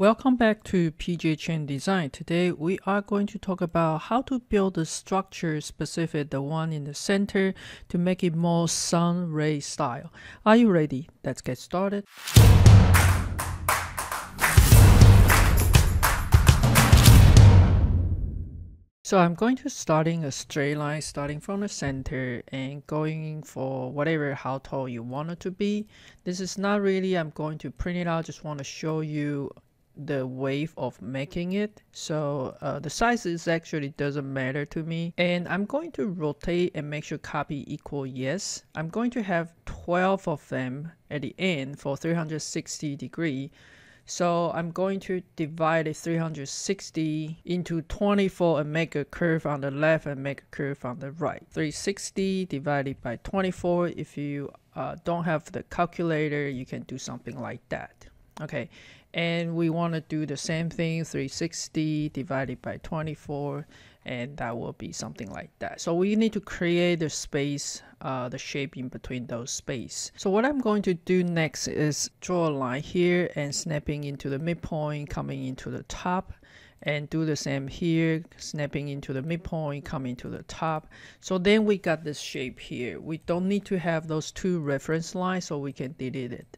Welcome back to PJ Chen Design. Today we are going to talk about how to build the structure specific the one in the center to make it more sun ray style. Are you ready? Let's get started. So I'm going to starting a straight line starting from the center and going for whatever how tall you want it to be. This is not really I'm going to print it out just want to show you the wave of making it. So uh, the size is actually doesn't matter to me. And I'm going to rotate and make sure copy equal yes. I'm going to have 12 of them at the end for 360 degree. So I'm going to divide it 360 into 24 and make a curve on the left and make a curve on the right. 360 divided by 24 if you uh, don't have the calculator you can do something like that. Okay and we want to do the same thing 360 divided by 24 and that will be something like that. So we need to create the space uh, the shape in between those space. So what I'm going to do next is draw a line here and snapping into the midpoint coming into the top and do the same here snapping into the midpoint coming to the top. So then we got this shape here. We don't need to have those two reference lines so we can delete it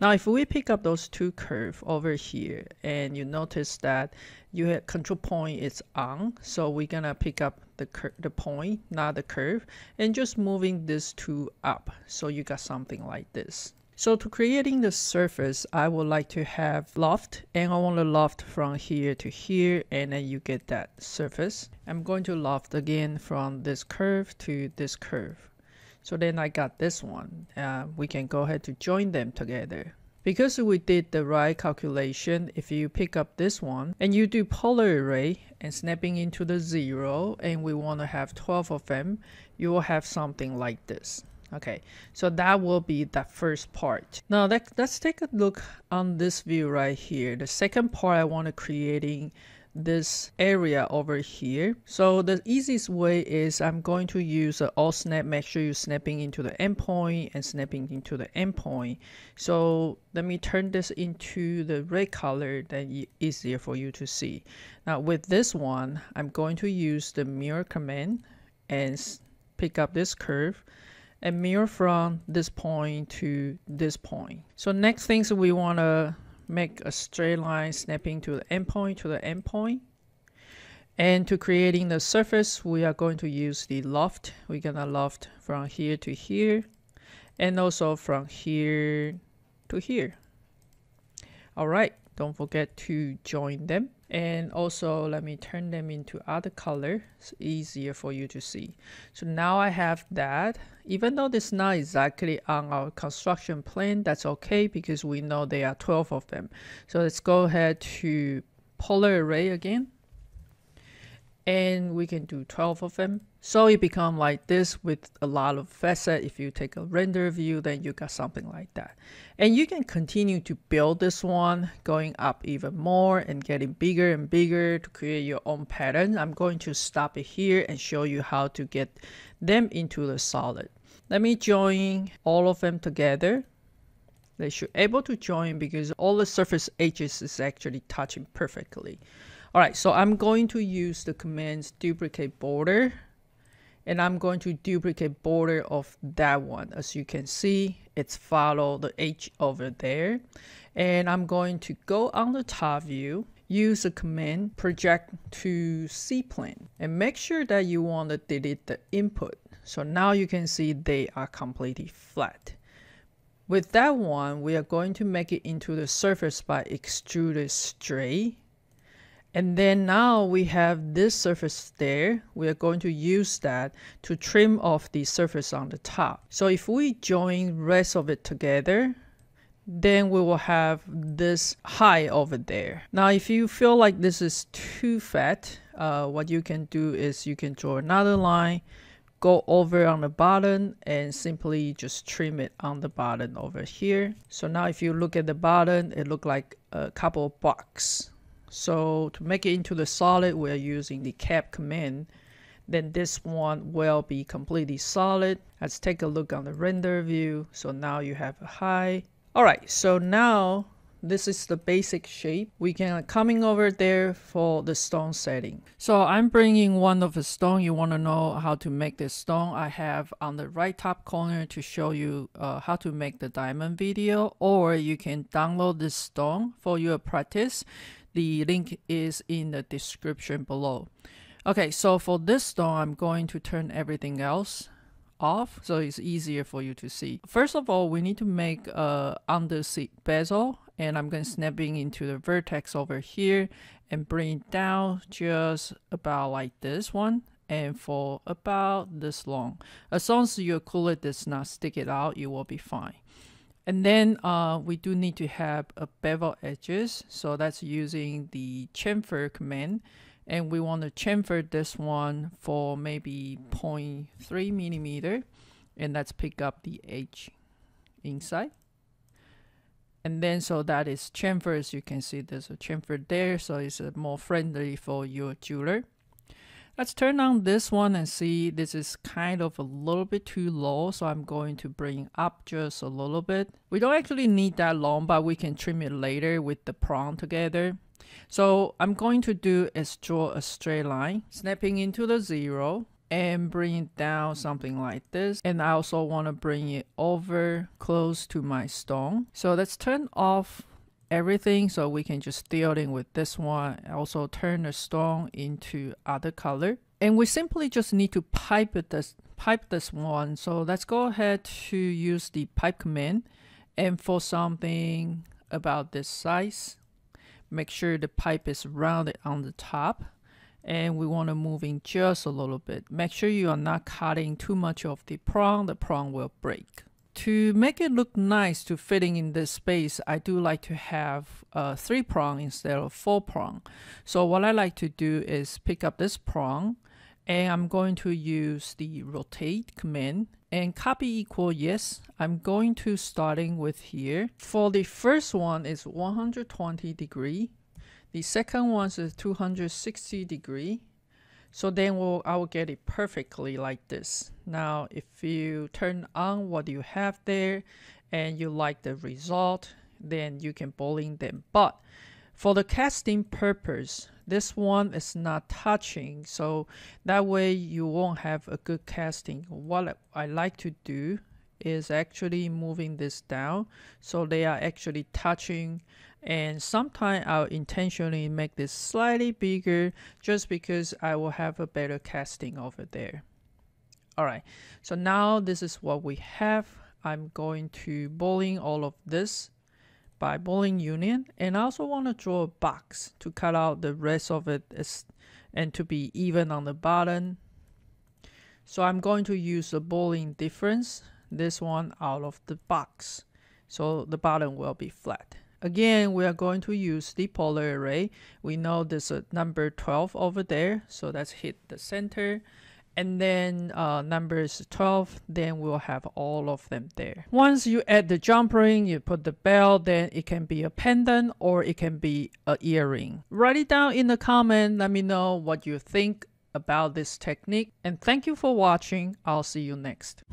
now, if we pick up those two curves over here, and you notice that your control point is on, so we're gonna pick up the the point, not the curve, and just moving this two up, so you got something like this. So to creating the surface, I would like to have loft, and I want to loft from here to here, and then you get that surface. I'm going to loft again from this curve to this curve. So then I got this one. Uh, we can go ahead to join them together. Because we did the right calculation, if you pick up this one and you do polar array and snapping into the zero and we want to have 12 of them, you will have something like this. Okay, so that will be the first part. Now let, let's take a look on this view right here. The second part I want to creating this area over here. So the easiest way is I'm going to use an alt snap. Make sure you're snapping into the endpoint and snapping into the endpoint. So let me turn this into the red color that easier for you to see. Now with this one, I'm going to use the mirror command and pick up this curve and mirror from this point to this point. So next things we want to make a straight line snapping to the endpoint to the endpoint. And to creating the surface, we are going to use the loft. We're gonna loft from here to here, and also from here to here. All right, don't forget to join them and also let me turn them into other color it's easier for you to see. So now I have that. Even though this is not exactly on our construction plan that's okay because we know there are 12 of them. So let's go ahead to polar array again. And we can do 12 of them so it become like this with a lot of facet. If you take a render view then you got something like that. And you can continue to build this one going up even more and getting bigger and bigger to create your own pattern. I'm going to stop it here and show you how to get them into the solid. Let me join all of them together. They should able to join because all the surface edges is actually touching perfectly. All right, so I'm going to use the commands duplicate border and I'm going to duplicate border of that one. As you can see, it's follow the edge over there. And I'm going to go on the top view, use the command project to C plane and make sure that you want to delete the input. So now you can see they are completely flat. With that one, we are going to make it into the surface by extruded straight and then now we have this surface there. We are going to use that to trim off the surface on the top. So if we join rest of it together, then we will have this high over there. Now, if you feel like this is too fat, uh, what you can do is you can draw another line, go over on the bottom and simply just trim it on the bottom over here. So now if you look at the bottom, it look like a couple of box so to make it into the solid, we're using the cap command. Then this one will be completely solid. Let's take a look on the render view. So now you have a high. All right, so now this is the basic shape. We can coming over there for the stone setting. So I'm bringing one of the stone. You want to know how to make this stone. I have on the right top corner to show you uh, how to make the diamond video or you can download this stone for your practice. The link is in the description below. Okay, so for this stone, I'm going to turn everything else off so it's easier for you to see. First of all, we need to make a underseat bezel and I'm going to snap snapping into the vertex over here and bring it down just about like this one and for about this long. As long as your culet does not stick it out, you will be fine. And then uh, we do need to have a bevel edges. So that's using the chamfer command. And we want to chamfer this one for maybe 0.3 millimeter. And let's pick up the edge inside and then so that is chamfer as you can see there's a chamfer there so it's more friendly for your jeweler let's turn on this one and see. This is kind of a little bit too low so I'm going to bring up just a little bit. We don't actually need that long but we can trim it later with the prong together. So I'm going to do is draw a straight line snapping into the zero and bring it down something like this. And I also want to bring it over close to my stone. So let's turn off everything so we can just deal in with this one. Also turn the stone into other color. And we simply just need to pipe this pipe this one. So let's go ahead to use the pipe command. And for something about this size make sure the pipe is rounded on the top. And we want to move in just a little bit. Make sure you are not cutting too much of the prong, the prong will break. To make it look nice to fitting in this space, I do like to have uh, three prong instead of four prong. So what I like to do is pick up this prong and I'm going to use the rotate command and copy equal yes I'm going to starting with here for the first one is 120 degree the second one is 260 degree. So then we'll, I will get it perfectly like this. Now, if you turn on what you have there and you like the result, then you can boolean them. But for the casting purpose, this one is not touching. So that way you won't have a good casting. What I like to do is actually moving this down so they are actually touching and sometimes I'll intentionally make this slightly bigger just because I will have a better casting over there. Alright, so now this is what we have. I'm going to boolean all of this by boolean union and I also want to draw a box to cut out the rest of it and to be even on the bottom. So I'm going to use the boolean difference, this one out of the box. So the bottom will be flat. Again, we are going to use the polar array. We know there's a number 12 over there, so let's hit the center. And then uh, numbers 12, then we'll have all of them there. Once you add the jump ring, you put the bell, then it can be a pendant or it can be a earring. Write it down in the comment. Let me know what you think about this technique. And thank you for watching. I'll see you next.